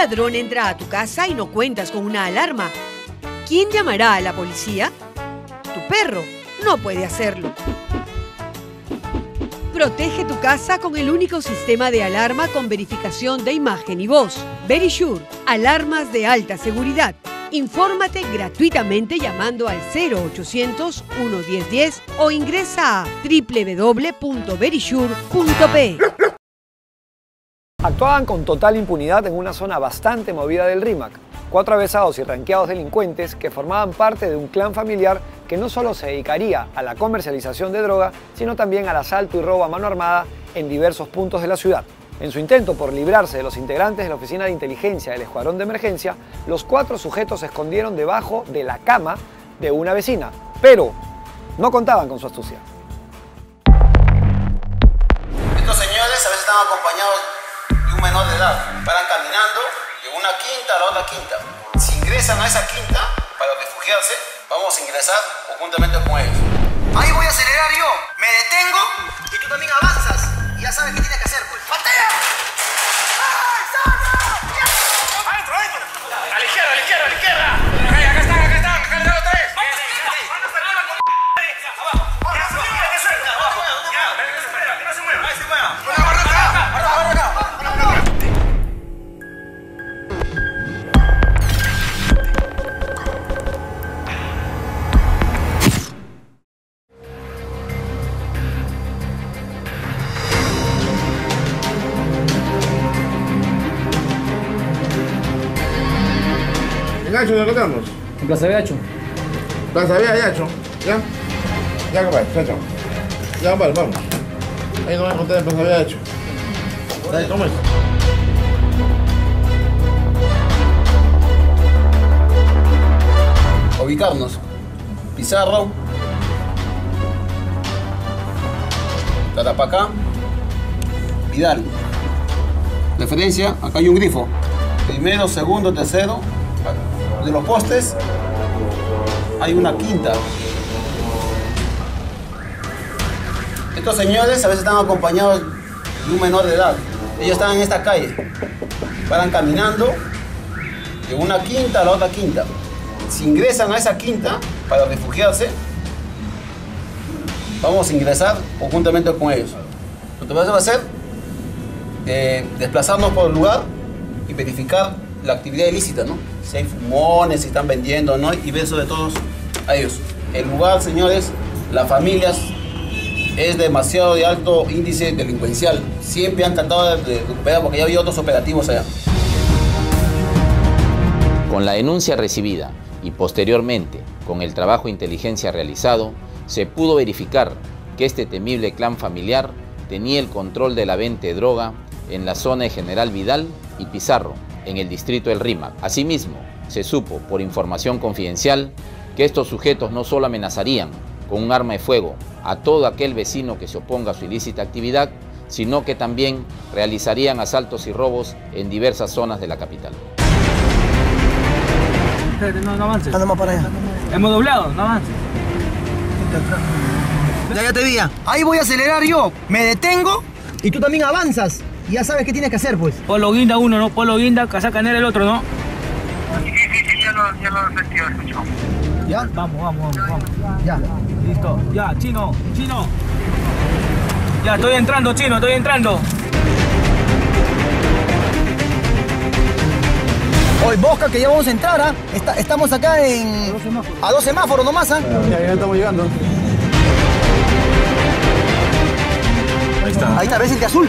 ladrón entra a tu casa y no cuentas con una alarma. ¿Quién llamará a la policía? Tu perro no puede hacerlo. Protege tu casa con el único sistema de alarma con verificación de imagen y voz. Verisure, alarmas de alta seguridad. Infórmate gratuitamente llamando al 0800 11010 o ingresa a www.verisure.pe. Actuaban con total impunidad en una zona bastante movida del RIMAC. Cuatro avesados y ranqueados delincuentes que formaban parte de un clan familiar que no solo se dedicaría a la comercialización de droga, sino también al asalto y robo a mano armada en diversos puntos de la ciudad. En su intento por librarse de los integrantes de la Oficina de Inteligencia del Escuadrón de Emergencia, los cuatro sujetos se escondieron debajo de la cama de una vecina, pero no contaban con su astucia. Estos señores a veces Paran caminando de una quinta a la otra quinta. Si ingresan a esa quinta para refugiarse, vamos a ingresar conjuntamente con ellos. Ahí voy a acelerar yo. Me detengo y tú también avanzas. Y ya sabes qué tienes que hacer, pues. ¡Patea! ¡Adentro, adentro! ¡A la izquierda, a la izquierda, a la izquierda! Nacho, ¿dónde encontramos? En Plaza Beacho. Plaza Vía, Yacho. ¿Ya? Ya, compadre, chao. Ya, vale, vamos. Ahí nos vamos a encontrar en Plaza Vía, Yacho. Dale, ¿cómo es? Ubicarnos. Pizarro. Tarapacá. Vidal. Referencia, acá hay un grifo. Primero, segundo, tercero. De los postes hay una quinta. Estos señores a veces están acompañados de un menor de edad. Ellos están en esta calle. Van caminando de una quinta a la otra quinta. Si ingresan a esa quinta para refugiarse, vamos a ingresar conjuntamente con ellos. Lo que vamos a hacer eh, desplazarnos por el lugar y verificar la actividad ilícita, ¿no? Si hay fumones, si están vendiendo, ¿no? Y ver sobre todos a ellos. El lugar, señores, las familias es demasiado de alto índice delincuencial. Siempre han tratado de de recuperar porque ya había otros operativos allá. Con la denuncia recibida y posteriormente con el trabajo de inteligencia realizado, se pudo verificar que este temible clan familiar tenía el control de la venta de droga en la zona de General Vidal y Pizarro, en el distrito del Rímac. Asimismo, se supo por información confidencial que estos sujetos no solo amenazarían con un arma de fuego a todo aquel vecino que se oponga a su ilícita actividad, sino que también realizarían asaltos y robos en diversas zonas de la capital. No, no avances. Anda más para allá. Hemos doblado, no avances. Ya, ya te vi. Ahí voy a acelerar yo. Me detengo y tú también avanzas. Y ya sabes qué tienes que hacer, pues. Polo guinda uno, ¿no? Polo guinda, casacanera el otro, ¿no? Sí, sí, sí, ya lo, ya lo sentido, escuchó. ¿Ya? Vamos, vamos, vamos, vamos. Ya. Listo. Ya, chino, chino. Ya, estoy entrando, chino, estoy entrando. Hoy, Bosca, que ya vamos a entrar, ¿ah? Está- estamos acá en. A dos semáforos nomás, ¿ah? Ya, ya estamos llegando. Ahí está. Ahí está, ¿ves el de azul?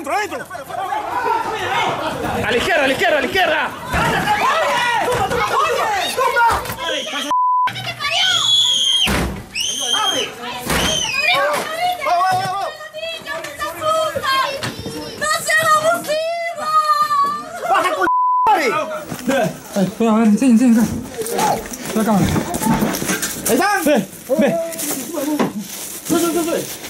¡Adentro, adentro! A la izquierda, a la izquierda, a la izquierda. ¡No sean abusivos! Espera, a ver, enseña, enseña acá. La cámara. ¿Ahí están? Ve, ve. Sube, sube, sube.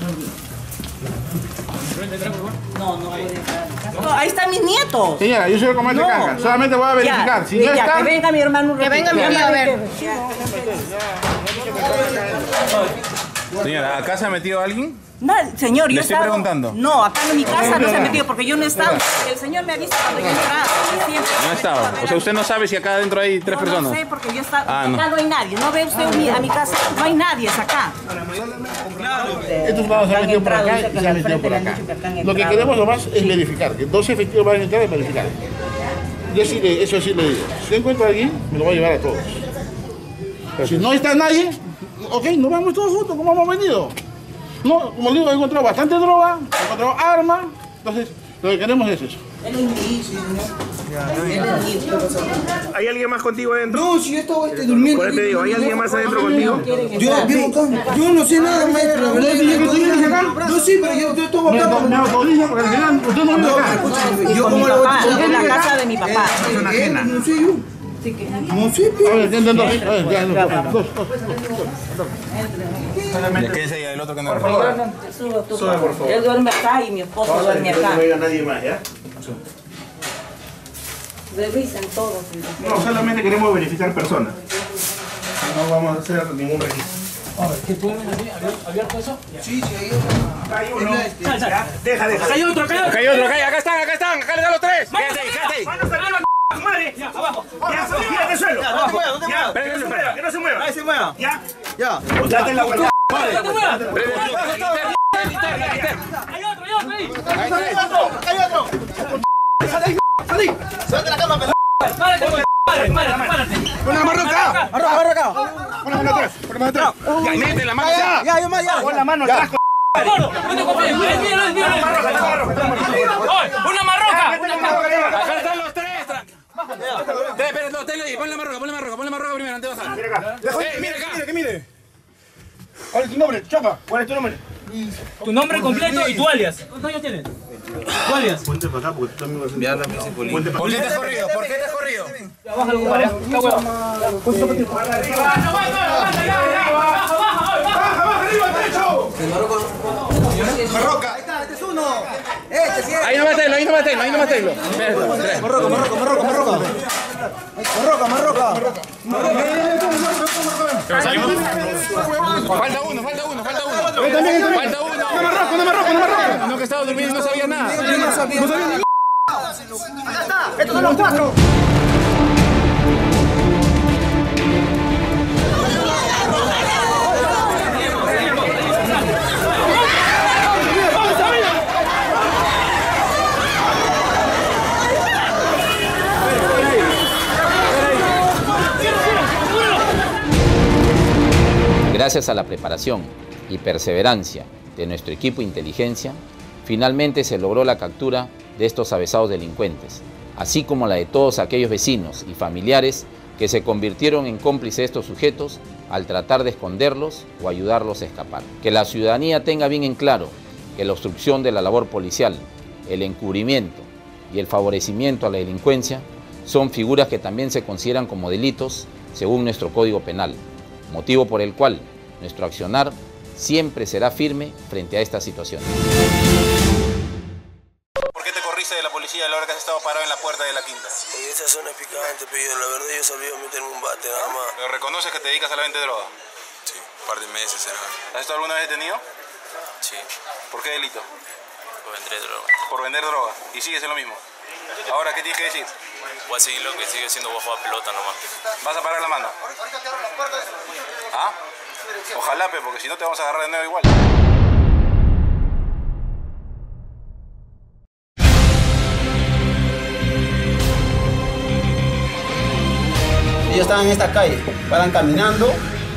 para eso. No, ahí están mis nietos. Señora, yo soy el comandante No, Canja. no. Solamente voy a verificar. Ya, Si no ya, está. que venga mi hermano. Que venga mi hermano a ver. Señora, ¿acá se ha metido alguien? No, señor, Le yo estoy estaba- preguntando. No, acá en mi casa no se ha metido porque yo no estaba. El señor me ha visto cuando yo entraba. Siempre. No estaba. O sea, usted no sabe si acá adentro hay tres personas. No sé porque yo estaba. Ah, no. acá no hay nadie. No ve usted mi- a mi casa. No hay nadie, es acá. Estos lados se han metido por acá y se han metido por acá. Lo que queremos nomás es verificar, que dos efectivos van a entrar y verificar. Yo sí le, eso sí le digo. Si encuentro a alguien, me lo voy a llevar a todos. Pero si no está nadie, ok, nos vamos todos juntos como hemos venido. No, como le digo, he encontrado bastante droga, he encontrado armas, entonces lo que queremos es eso. Es es. ¿Hay alguien más contigo adentro? No, si yo estaba este, durmiendo. Te digo, ¿hay alguien más adentro contigo? Yo vivo acá. Yo no sé nada, maestro. La verdad. Yo sí, pero yo, yo estoy acá. me autoriza porque al final usted no vive No, acá. yo como le voy a en la casa de mi papá. No sé yo. No sé, A ver. A ver, dos, dos. Ya quédese ahí, el otro que no Sube, tú, por favor. Él duerme acá y mi esposo duerme acá. No nadie más, ¿ya? Revisen todos. No, solamente queremos verificar personas. No vamos a hacer ningún registro. ¿Que tú abierto eso? Sí, sí, ahí. Hay uno. Sal, sal. Ya, Deja, deja. Acá hay otro, acá hay otro. Acá hay otro, acá están, acá están, acá les dan los tres. Ahí, quédate ahí. Madre. Ya, abajo. Ya, suelo. Ya, no te muevas, no te Ya, muevas. pero que no se mueva, que no se mueva. Ahí se mueva. Ya. Ya. Date la vuelta. No te muevas. Hay otro, hay otro ahí. Hay otro. Párate, güey. Párate, párate, párate. Pon la mano acá. Arroja, arroja acá. Pon la mano atrás. Pon la mano atrás. Ya, mete la mano Ya, atrás. ya, yo más, ya. Pon la mano atrás. Gordo, no te confíes. Es mío, mío, Una marroca. Una marroca. Acá están los tres. Espera, espera, no, tenlo ahí. Pon la marroca, pon la marroca, pon la marroca primero, antes de bajar. Mira acá. Eh, mira acá. Mira, que mire. ¿Cuál es tu nombre? Chapa. ¿Cuál es tu nombre? Tu nombre completo y tu alias. ¿Cuántos años tienes? Tu alias. Ponte para acá porque tú también vas a enviar la Ponte para ¿Por qué te has corrido? ¿Por qué te has corrido? Ya. Baja, baja, baja, ya, ya. Baja, baja, baja. ¡Baja, baja, arriba, techo! Marroca. Este. Ahí no más tenlo, ahí no más tenlo, ahí no más tenlo. Marroca, Marroca, Marroca, Marroca. Marroca, Marroca. Falta uno, falta uno, falta uno. Falta uno. No marroco, no marroco, no marroco. No que estaba durmiendo y no sabía nada. No sabía. No sabía Estos son los cuatro. Gracias a la preparación y perseverancia de nuestro equipo inteligencia, finalmente se logró la captura de estos avesados delincuentes, así como la de todos aquellos vecinos y familiares que se convirtieron en cómplices de estos sujetos al tratar de esconderlos o ayudarlos a escapar. Que la ciudadanía tenga bien en claro que la obstrucción de la labor policial, el encubrimiento y el favorecimiento a la delincuencia son figuras que también se consideran como delitos según nuestro Código Penal, motivo por el cual nuestro accionar siempre será firme frente a estas situaciones. ¿Por qué te corriste de la policía a la hora que has estado parado en la puerta de la quinta? En esa zona es picante, pero la verdad yo sabía meterme un bate nada más. ¿Pero reconoces que te dedicas a la venta de droga? Sí, un par de meses era. ¿Has estado alguna vez detenido? Sí, ¿Por qué delito? por vender droga. Por vender droga. Y sigues en lo mismo. Ahora, ¿qué tienes que decir? Voy a seguir lo que sigue siendo bajo a pelota nomás. ¿Vas a parar la mano? ¿Ah? Ojalá, porque si no te vamos a agarrar de nuevo igual. Ellos estaban en esta calle, paran caminando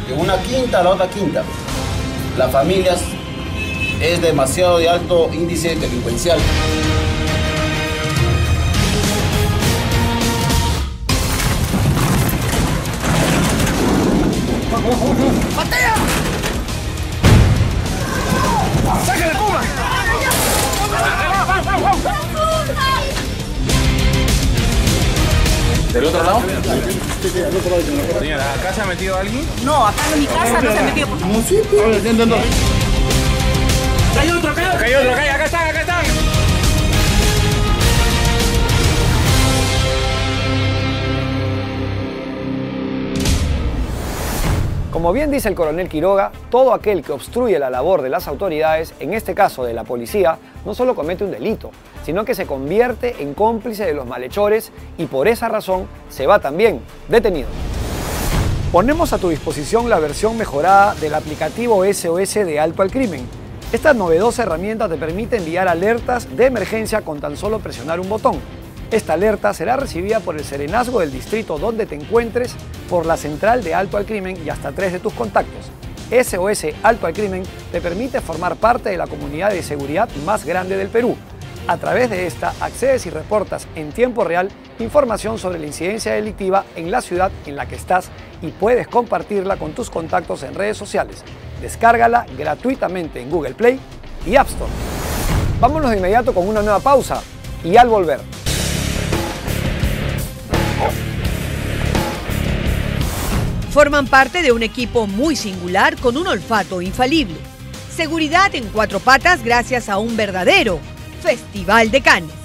de una quinta a la otra quinta. Las familias es demasiado de alto índice delincuencial. Metido alguien? No, acá en mi casa no se ha metido. por favor. ¡Hay otro acá! ¡Acá hay otro! Acá, hay, acá están, acá están! Como bien dice el coronel Quiroga, todo aquel que obstruye la labor de las autoridades, en este caso de la policía, no solo comete un delito, sino que se convierte en cómplice de los malhechores y por esa razón se va también detenido. Ponemos a tu disposición la versión mejorada del aplicativo SOS de Alto al Crimen. Esta novedosa herramienta te permite enviar alertas de emergencia con tan solo presionar un botón. Esta alerta será recibida por el serenazgo del distrito donde te encuentres, por la central de Alto al Crimen y hasta tres de tus contactos. SOS Alto al Crimen te permite formar parte de la comunidad de seguridad más grande del Perú. A través de esta accedes y reportas en tiempo real información sobre la incidencia delictiva en la ciudad en la que estás y puedes compartirla con tus contactos en redes sociales. Descárgala gratuitamente en Google Play y App Store. Vámonos de inmediato con una nueva pausa y al volver. Forman parte de un equipo muy singular con un olfato infalible. Seguridad en cuatro patas gracias a un verdadero Festival de Cannes.